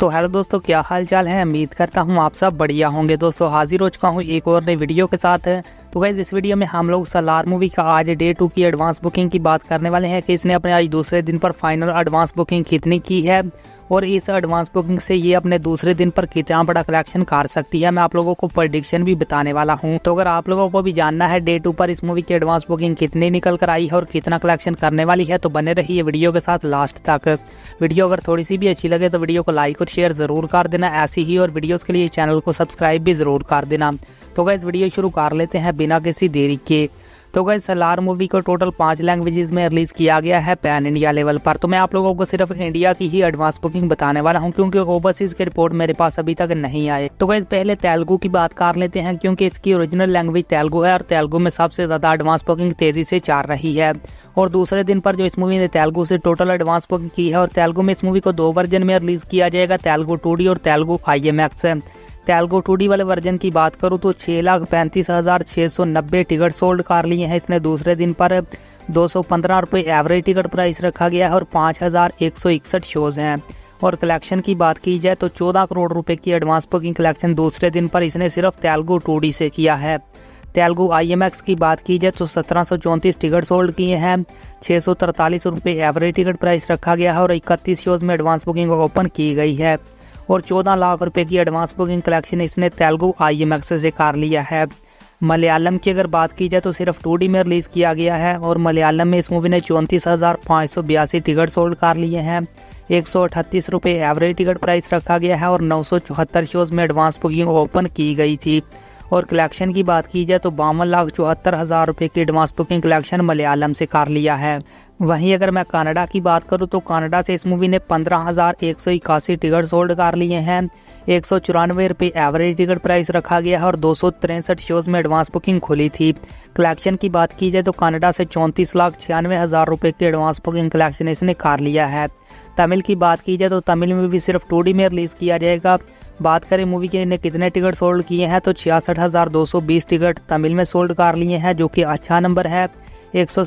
तो हेलो दोस्तों, क्या हाल चाल है? उम्मीद करता हूँ आप सब बढ़िया होंगे। दोस्तों, हाजिर हो चुका हूँ एक और नई वीडियो के साथ। तो गैस इस वीडियो में हम लोग सलार मूवी का आज डे टू की एडवांस बुकिंग की बात करने वाले हैं कि इसने अपने आज दूसरे दिन पर फाइनल एडवांस बुकिंग कितनी की है और इस एडवांस बुकिंग से ये अपने दूसरे दिन पर कितना बड़ा कलेक्शन कर सकती है, मैं आप लोगों को प्रडिक्शन भी बताने वाला हूँ। तो अगर आप लोगों को भी जानना है डे टू पर इस मूवी की एडवांस बुकिंग कितनी निकल कर आई है और कितना कलेक्शन करने वाली है तो बने रहिए वीडियो के साथ लास्ट तक। वीडियो अगर थोड़ी सी भी अच्छी लगे तो वीडियो को लाइक और शेयर ज़रूर कर देना, ऐसी ही और वीडियोस के लिए चैनल को सब्सक्राइब भी ज़रूर कर देना। तो गैस वीडियो शुरू कर लेते हैं बिना किसी देरी के। तो गई सलार मूवी को टोटल पाँच लैंग्वेजेस में रिलीज़ किया गया है पैन इंडिया लेवल पर। तो मैं आप लोगों को सिर्फ़ इंडिया की ही एडवांस बुकिंग बताने वाला हूँ क्योंकि ओवरसीज की रिपोर्ट मेरे पास अभी तक नहीं आए। तो गई पहले तेलुगु की बात कर लेते हैं क्योंकि इसकी ओरिजिनल लैंग्वेज तेलुगु है और तेलुगु में सबसे ज़्यादा एडवांस बुकिंग तेज़ी से चल रही है। और दूसरे दिन पर जो इस मूवी ने तेलुगु से टोटल एडवांस बुकिंग की है और तेलुगु में इस मूवी को दो वर्जन में रिलीज़ किया जाएगा, तेलुगु टू और Telugu X Telugu two D वाले वर्जन की बात करूँ तो छः लाख पैंतीस हज़ार छः सौ नब्बे टिकट सोल्ड कर लिए हैं। इसने दूसरे दिन पर दो सौ पंद्रह रुपये एवरेज टिकट प्राइस रखा गया है और पाँच हज़ार एक सौ इकसठ शोज़ हैं। और कलेक्शन की बात की जाए तो चौदह करोड़ रुपये की एडवांस बुकिंग कलेक्शन दूसरे दिन पर इसने सिर्फ़ तेलगु टूडी से किया है। तेलुगु आई की बात की जाए तो सत्रह सौ चौंतीस टिकट सोल्ड किए हैं। छः सौ तरतालीस रुपये एवरेज टिकट प्राइस रखा गया है और इकतीस शोज़ में एडवांस बुकिंग ओपन की गई है। और 14 लाख रुपए की एडवांस बुकिंग कलेक्शन इसने तेलुगु आई से कर लिया है। मलयालम की अगर बात की जाए तो सिर्फ़ टू में रिलीज़ किया गया है और मलयालम में इस मूवी ने चौंतीस हज़ार पाँच सौ बयासी टिकट सोल्ड कर लिए हैं। एक सौ अठतीस रुपये एवरेज टिकट प्राइस रखा गया है और नौ सौ चौहत्तर शोज़ में एडवांस बुकिंग ओपन की गई थी। और कलेक्शन की बात की जाए तो बावन लाख चौहत्तर हज़ार रुपये की एडवांस बुकिंग कलेक्शन मलयालम से कर लिया है। वहीं अगर मैं कनाडा की बात करूँ तो कनाडा से इस मूवी ने पंद्रह हज़ार एक सौ इक्यासी टिकट सोल्ड कर लिए हैं। एक सौ चौरानवे रुपये एवरेज टिकट प्राइस रखा गया है और दो सौ तिरसठ शोज़ में एडवांस बुकिंग खुली थी। कलेक्शन की बात की जाए तो कनाडा से चौंतीस लाख छियानवे हज़ार रुपये की एडवांस बुकिंग कलेक्शन इसने कर लिया है। तमिल की बात की जाए तो तमिल में भी सिर्फ़ टू में रिलीज़ किया जाएगा। बात करें मूवी के ने कितने टिकट सोल्ड किए हैं तो छियासठ हज़ार दो सौ बीस टिकट तमिल में सोल्ड कर लिए हैं, जो कि अच्छा नंबर है। एक सौ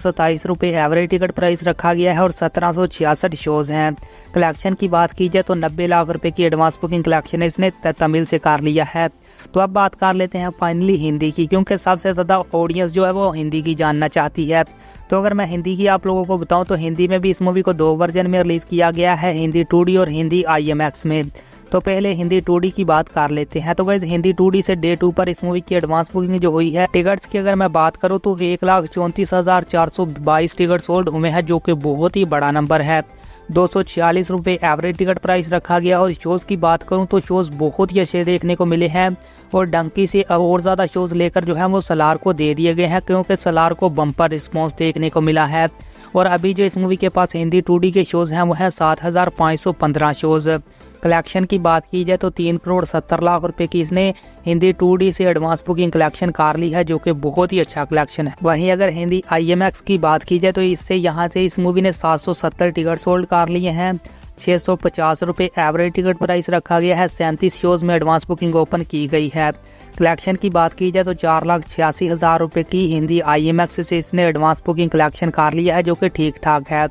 एवरेज टिकट प्राइस रखा गया है और सत्रह सौ छियासठ शोज़ हैं। कलेक्शन की बात की जाए तो नब्बे लाख रुपए की एडवांस बुकिंग कलेक्शन इसने तमिल से कर लिया है। तो अब बात कर लेते हैं फाइनली हिंदी की, क्योंकि सबसे ज़्यादा ऑडियंस जो है वो हिंदी की जानना चाहती है। तो अगर मैं हिंदी की आप लोगों को बताऊँ तो हिंदी में भी इस मूवी को दो वर्जन में रिलीज़ किया गया है, हिंदी टू और हिंदी आई में। तो पहले हिंदी टू की बात कर लेते हैं। तो गैस हिंदी टू से डे टू पर इस मूवी की एडवांस बुकिंग जो हुई है टिकट्स की अगर मैं बात करूँ तो एक लाख चौंतीस हज़ार चार सौ बाईस टिकट सोल्ड हुए हैं, जो कि बहुत ही बड़ा नंबर है। दो सौ छियालीस रुपये एवरेज टिकट प्राइस रखा गया और शोज़ की बात करूँ तो शोज़ बहुत ही अच्छे देखने को मिले हैं और डंकी से और ज़्यादा शोज़ लेकर जो है वो सलार को दे दिए गए हैं, क्योंकि सलार को बम्पर रिस्पॉन्स देखने को मिला है। और अभी जो इस मूवी के पास हिंदी टू के शोज़ हैं, वो हैं सात हज़ार पाँच सौ पंद्रह शोज़ कलेक्शन की बात की जाए तो तीन करोड़ सत्तर लाख रुपए की इसने हिंदी टू से एडवांस बुकिंग कलेक्शन कर ली है, जो कि बहुत ही अच्छा कलेक्शन है। वहीं अगर हिंदी आईएमएक्स की बात की जाए तो इससे यहाँ से इस मूवी ने सात सौ सत्तर टिकट सोल्ड कर लिए हैं। छः सौ पचास रुपये एवरेज टिकट प्राइस रखा गया है। सैंतीस शोज़ में एडवांस बुकिंग ओपन की गई है। कलेक्शन की बात की जाए तो चार लाख छियासी हज़ार रुपये की हिंदी आईएमएक्स से इसने एडवांस बुकिंग कलेक्शन कर लिया है, जो कि ठीक ठाक है।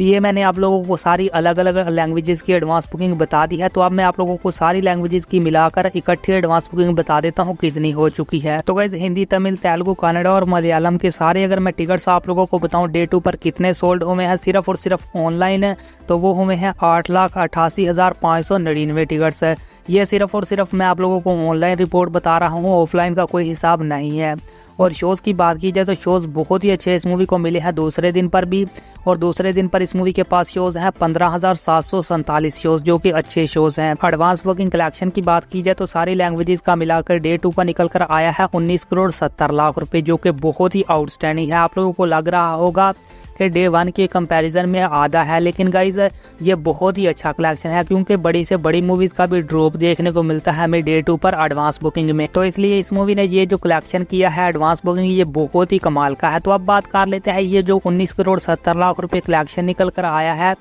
ये मैंने आप लोगों को सारी अलग अलग लैंग्वेजेस की एडवांस बुकिंग बता दी है तो अब मैं आप लोगों को सारी लैंग्वेजेस की मिलाकर इकट्ठी एडवांस बुकिंग बता देता हूँ कितनी हो चुकी है। तो गैस हिंदी, तमिल, तेलुगु, कन्नड़ा और मलयालम के सारे अगर मैं टिकट्स आप लोगों को बताऊँ डे टू पर कितने सोल्ड हुए हैं, सिर्फ़ और सिर्फ़ ऑनलाइन तो वो हुए हैं आठ लाख अठासी हज़ार पाँच सौ नड़िनवे टिकट्स ये सिर्फ़ और सिर्फ़ मैं आप लोगों को ऑनलाइन रिपोर्ट बता रहा हूँ ऑफलाइन का कोई हिसाब नहीं है। और शोज़ की बात की जाए तो शोज़ बहुत ही अच्छे इस मूवी को मिले हैं दूसरे दिन पर भी। और दूसरे दिन पर इस मूवी के पास शोज़ हैं पंद्रह हज़ार सात सौ शोज़ जो कि अच्छे शोज़ हैं। एडवांस बुकिंग कलेक्शन की बात की जाए तो सारी लैंग्वेजेस का मिलाकर डे टू का निकल कर आया है उन्नीस करोड़ सत्तर लाख रुपए, जो कि बहुत ही आउटस्टैंडिंग है। आप लोगों को लग रहा होगा कि डे वन के कंपैरिजन में आधा है। लेकिन गाइज़ ये बहुत ही अच्छा कलेक्शन है, क्योंकि बड़ी से बड़ी मूवीज़ का भी ड्रॉप देखने को मिलता है हमें डे टू पर एडवांस बुकिंग में। तो इसलिए इस मूवी ने ये जो कलेक्शन किया है एडवांस बुकिंग ये बहुत ही कमाल का है। तो अब बात कर लेते हैं, ये जो उन्नीस करोड़ सत्तर लाख रुपए कलेक्शन निकल कर आया है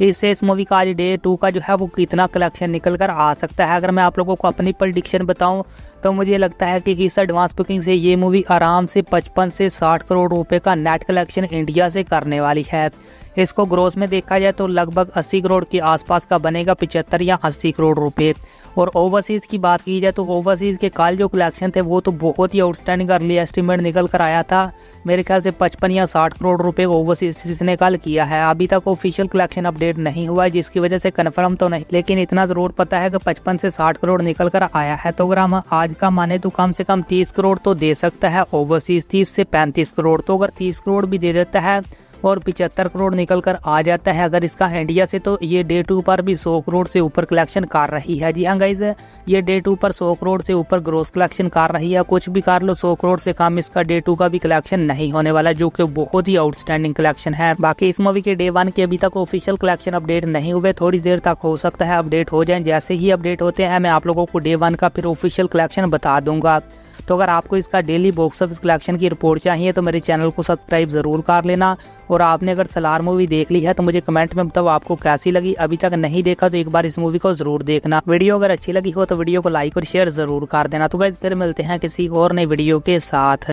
इससे इस मूवी का आज डे टू का जो है वो कितना कलेक्शन निकल कर आ सकता है। अगर मैं आप लोगों को अपनी प्रडिक्शन बताऊँ तो मुझे लगता है कि इस एडवांस बुकिंग से ये मूवी आराम से 55 से 60 करोड़ रुपए का नेट कलेक्शन इंडिया से करने वाली है। इसको ग्रोस में देखा जाए तो लगभग 80 करोड़ के आसपास का बनेगा, पिचहत्तर या 80 करोड़ रुपए। और ओवरसीज़ की बात की जाए तो ओवरसीज़ के काल जो कलेक्शन थे, वो तो बहुत ही आउटस्टैंडिंग अर्ली एस्टिमेट निकल कर आया था। मेरे ख्याल से पचपन या साठ करोड़ रुपए ओवरसीज ने कल किया है। अभी तक ऑफिशियल कलेक्शन अपडेट नहीं हुआ है, जिसकी वजह से कन्फर्म तो नहीं, लेकिन इतना ज़रूर पता है कि पचपन से साठ करोड़ निकल कर आया है। तो अगर हम आज का माने तो कम से कम तीस करोड़ तो दे सकता है। ओवरसीज तीस से पैंतीस करोड़ तो अगर तीस करोड़ भी दे देता है और पिचहत्तर करोड़ निकल कर आ जाता है। अगर इसका इंडिया से तो ये डे टू पर भी सौ करोड़ से ऊपर कलेक्शन कर रही है। जी हाँ गाइज़ ये डे टू पर सौ करोड़ से ऊपर ग्रोस कलेक्शन कर रही है। कुछ भी कर लो, सौ करोड़ से कम इसका डे टू का भी कलेक्शन नहीं होने वाला, जो कि बहुत ही आउटस्टैंडिंग कलेक्शन है। बाकी इस मूवी के डे वन के अभी तक ऑफिशियल कलेक्शन अपडेट नहीं हुए। थोड़ी देर तक हो सकता है अपडेट हो जाए। जैसे ही अपडेट होते हैं, मैं आप लोगों को डे वन का फिर ऑफिशियल कलेक्शन बता दूँगा। तो अगर आपको इसका डेली बॉक्स ऑफ़िस कलेक्शन की रिपोर्ट चाहिए तो मेरे चैनल को सब्सक्राइब ज़रूर कर लेना। और आपने अगर सलार मूवी देख ली है तो मुझे कमेंट में बताओ आपको कैसी लगी। अभी तक नहीं देखा तो एक बार इस मूवी को ज़रूर देखना। वीडियो अगर अच्छी लगी हो तो वीडियो को लाइक और शेयर ज़रूर कर देना। तो गैस फिर मिलते हैं किसी और नई वीडियो के साथ।